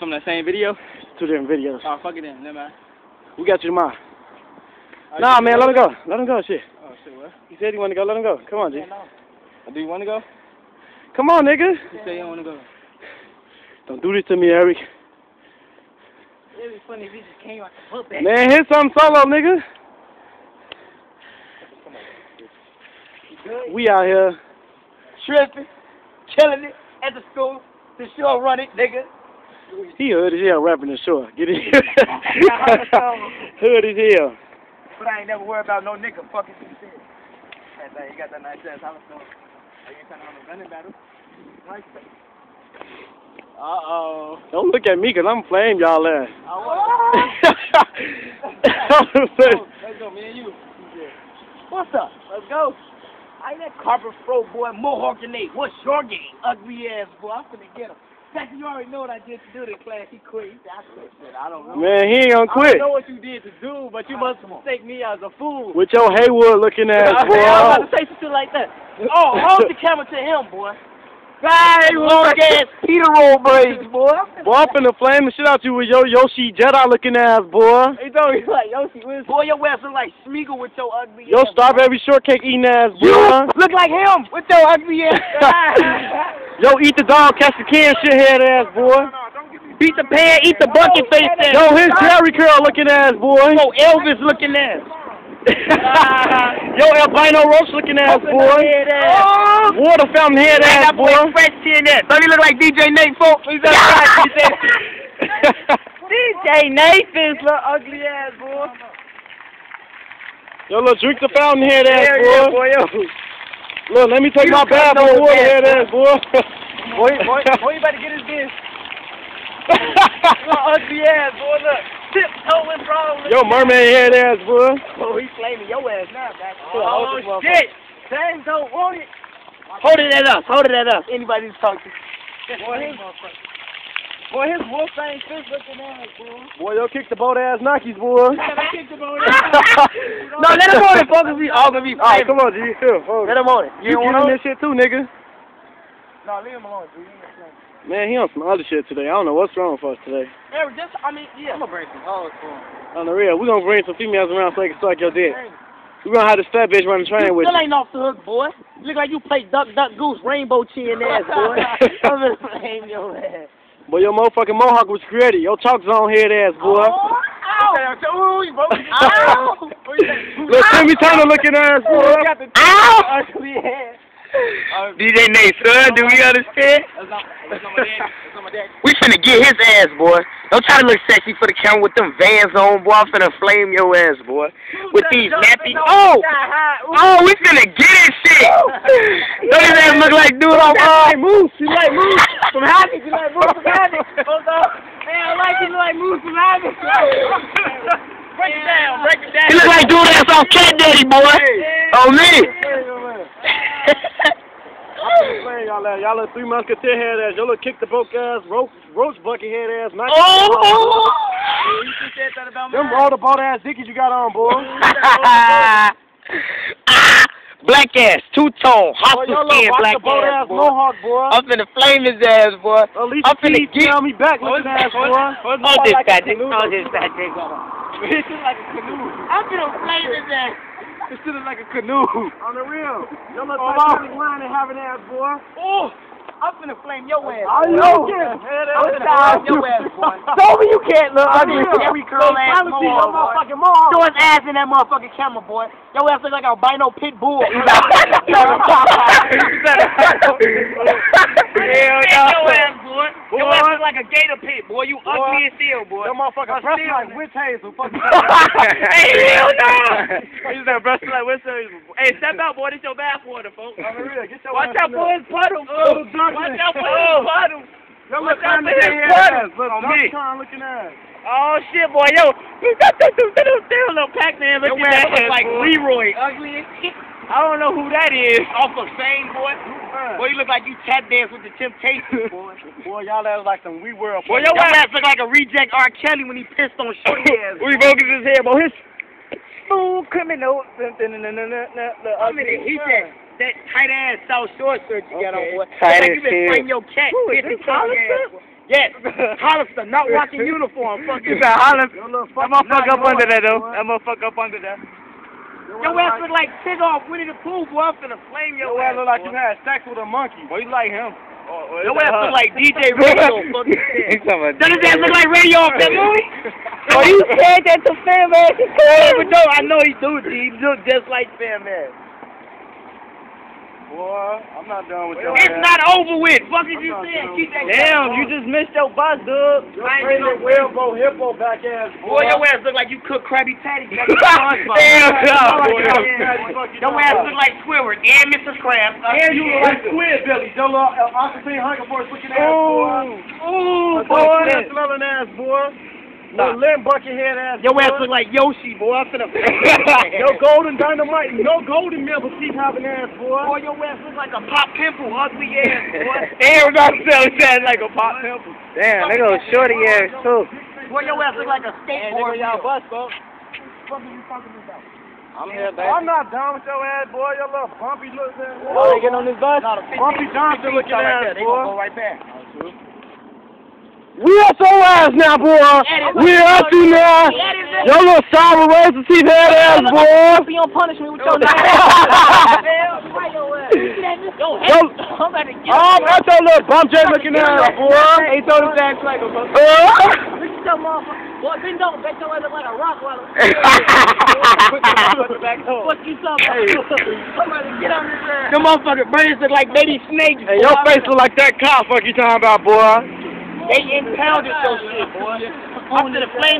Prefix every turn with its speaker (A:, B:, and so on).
A: from that same video?
B: Two different videos.
A: Oh, fuck it then. Never mind.
B: We got you tomorrow.
A: Alright,
B: Nah,
A: shit,
B: man, let him go. Let him go, shit.
A: Oh, shit, what?
B: He said he wanted to go. Let him go. Come on, G.
A: Yeah, no. Do you want to go?
B: Come on, nigga.
A: You say you don't want to go.
B: Don't do this to me, Eric.
C: It'd be funny if he just came out the football.
B: Man, hit something solo, nigga. We out here.
C: Tripping, killing it at the school. The show run it, nigga.
B: He hood as hell rapping the shore. Get it here. hood as hell.
C: But I ain't never worried about no nigga fucking shit. That's how you got that nice ass. Are you trying to have a gunning battle? Nice.
A: Uh-oh.
B: Don't look at me, cause I'm flame y'all ass.
A: Let's go, me and you.
C: What's up? Let's go. I ain't that carpet fro boy, Mohawk and Nate. What's your game? Ugly ass boy. I'm finna get him. Jack, you already know what I did to do this class. He quit. He said, I quit. I don't know.
B: Man, he ain't gonna
A: I
B: quit.
A: don't know what you did to do, but you must mistake me as a fool.
B: With your Haywood looking ass,
C: I was
B: boy.
C: about to say some shit like that. Oh, hold the camera to him, boy. Right, long ass Peter roll braids, boy.
B: Boy, I'm finna flame the shit out you with your Yoshi Jedi looking ass, boy.
A: He told me like Yoshi, where's
C: Boy, your ass look like Smeagol with your ugly
B: Yo,
C: ass.
B: strawberry shortcake eating ass,
C: You
B: boy.
C: look like him with your ugly ass.
B: Yo, eat the dog, catch the can, shit head ass, boy.
C: Beat the pan, eat the bucket face ass.
B: Yo, his Jerry curl looking ass, boy.
C: Yo, Elvis looking ass.
B: Yo, albino roach looking ass, boy.
C: Ass. Oh!
B: Water fountain head ass,
C: That boy fresh chin ass. Don't he look like DJ Nate folks? He's outside. DJ Nathan's little ugly ass boy.
B: Yo, look, drink the fountain head ass,
C: yeah,
B: boy.
C: boy, yo.
B: Look, let me take
C: You
B: my bath on the water head ass, boy.
A: Boy, boy, boy, you better get his biz.
C: Little ugly ass boy, look. tip Tiptoeing, bro.
B: Yo, mermaid head ass, boy.
C: Oh, he's flaming your ass now, back.
A: Oh,
C: Oh, shit. James don't want it. Hold it at us. Hold it at us. Anybody who's talking.
A: Boy, boy, his Wolfgang fist looking ass, boy.
B: Boy, yo, kick the boat ass Nikes, boy.
A: I kicked him over
C: no, let him on it, folks. We all gonna be
B: All right,
C: flaming.
B: come on, G. Chill, hold
C: Let him on it.
B: You
C: don't
B: get
C: want
B: in
C: it?
B: this shit too, nigga.
A: No, leave him alone, dude.
B: Man, he on some other shit today. I don't know what's wrong with us today.
C: Eric, just, I mean, yeah.
A: I'm gonna bring some hoes for him.
B: On the real, we gonna bring some females around so they can suck your dick. We gonna have this fat bitch running train
C: You
B: with
C: still
B: you.
C: ain't off the hook, boy. You look like you played Duck, Duck, Goose, Rainbow Chin ass, boy. I'm gonna flame your ass.
B: Boy, your motherfucking mohawk was created. Your chalk on head ass, boy.
C: Oh, ow.
A: Ooh, you broke it.
C: Ow.
B: Look, Timmy Turner looking ass, boy.
A: You got the
C: Ow. DJ Nate, son, do we understand?
A: That's not, that's not my dad. That's not my dad.
C: We finna get his ass, boy. Don't try to look sexy for the camera with them vans on, boy. I'm finna flame your ass, boy. With these nappy. Oh! Oh, we finna get his shit! Don't his ass look like dude on uh, Moose. He like Moose from Havoc. He like Moose from Havoc. Hold on. Man, I like him like Moose from Havoc.
A: Break it down. Break it down.
C: He look like dude ass on Cat Daddy, boy. Oh, me.
B: Y'all ass. Y'all little three musketeer head ass. Y'all little kick the broke ass, roach, roach bucket head ass. Nike.
C: oh!
A: You said that about me. Oh, oh.
B: Them roll the boat ass dickies you got on, boy.
C: black ass, two tone,
B: Boy,
C: hostile
B: y'all
C: skin, black
B: the boat
C: ass,
B: ass
C: boy.
B: mohawk, boy.
C: I'm finna flame his ass, boy.
B: Alicia
C: I'm finna
B: Keys,
C: get.
B: tell me back looking ass, boy.
C: Hold this fat dick. Hold this fat dick.
A: It look like a canoe.
C: I'm finna flame his ass.
A: It should look like a canoe.
B: On the real. Y'all little
A: Oh,
B: Titanic line and having ass, boy.
A: Oh, I'm finna flame your ass.
B: I
A: boy.
B: know.
A: I'm
C: I'm
A: finna flame your ass, boy.
C: Told me you can't look ugly. Every curl ass
B: Finally see your
C: mohawk, boy.
B: motherfucking mohawk.
C: Show his ass in that motherfucking camera, boy. Your ass look like a albino pit bull. Hell Your ass, boy. Your ass look like a gator pit, boy. You ugly as hell, boy.
B: Your motherfucking
C: I
B: breath like witch hazel. Fuck you.
C: hey, hell no.
A: You said breast like what's Hey, step out, boy. This your bath water, folks.
B: On the real. Get your
C: Watch
B: ass
C: out for his puddle.
B: Little.
C: Watch out for his puddle.
B: Y'all
C: Watch
B: little
C: out for his
B: head
C: puddle.
B: ass. Little
A: On me.
B: Looking ass.
C: Oh shit, boy, yo, little Pac-Man, look
A: Your
C: at
A: ass
C: that.
A: look like. Leroy, ugly as shit. I don't know who that is. Off of Same, boy. Uh.
C: Boy, you look like you tap dance with the Temptations, boy.
B: Boy, y'all ass like some we world.
C: Boy, your ass look like a reject R. Kelly when he pissed on shorty ass.
A: We focus his head, boy. His
C: Smooth criminal. I mean, he that that tight ass South Shore shirt you got on,
A: Okay.
C: boy.
A: Tight
C: Look like
A: as
C: you been
A: hell.
C: fighting your cat.
A: Who is
C: pissing
A: this,
C: on
A: Hollis?
C: your ass, boy. Yes. Hollister, not watching uniform. Fuck
A: You
C: you.
A: said Hollis.
B: Yo, little
A: That motherfucker up under there, though.
B: boy.
A: That motherfucker up under there.
C: Your ass look like Tig off Winnie the Pooh, boy. I'm finna flame your,
B: Your ass look like
C: boy.
B: you had sex with a monkey.
A: Boy, you like him.
C: Oh, oh, your ass look like DJ Radio. Fuck you
A: talking
C: Does his ass look like Radio off that movie?
A: Oh, you said that to Fam Man. He
C: Yeah, but no, I know he do, G. He look just like Fam Man.
B: Boy, I'm not done with your
C: It's
B: ass.
C: not over with. Fuck is you saying? Keep that
A: Damn, you just missed your bus, dude.
B: Your crazy
C: gonna-
B: hippo back ass
C: Boy,
B: boy.
C: your ass look like you cook Krabby Patty.
A: Damn, God, boy.
C: Your ass look like Squidward and Mr. Krabs.
B: And you look like Squid Billy, your uh, little Aqua Teen Hunger Force looking ass boy.
C: Ooh,
B: Boy,
C: boy.
B: that smelling ass boy.
C: Nah.
B: Little limb bucket head ass
C: Your ass look like Yoshi, boy. I'm finna.
B: No golden dynamite, no golden milk teeth having ass boy.
C: Boy, your ass look like a pop pimple, ugly ass, boy.
A: Damn, not selling that like a pop pimple. Damn, they go shorty ass, too.
C: Boy, your ass look like a skateboard. wheel.
A: bus, folks. I'm here, baby.
B: I'm not down with your ass boy, your little bumpy looking ass
A: Oh, they
B: boy.
A: getting on this bus?
C: No, the
B: Bumpy Johnson looking
C: right
B: ass
C: there. They gonna go right back.
A: We at your ass now, boy. We at you now. Your little sour to teeth head ass, boy.
D: You don't punish me with your
A: Yo,
D: knife. Yo,
A: Yo,
D: I'm about to get
A: oh, that's your little bump J looking ass, boy.
C: He told his ass like a
A: Uh.
D: Look at your motherfucker. Boy, bend over. Bet your ass like a rock water. What you talking about? I'm about to get on this ass.
C: The motherfucker brains look like baby snakes.
A: Hey, your face look like that cow fuck you talking about, boy.
C: They impounded your shit, boy. I'm finna flame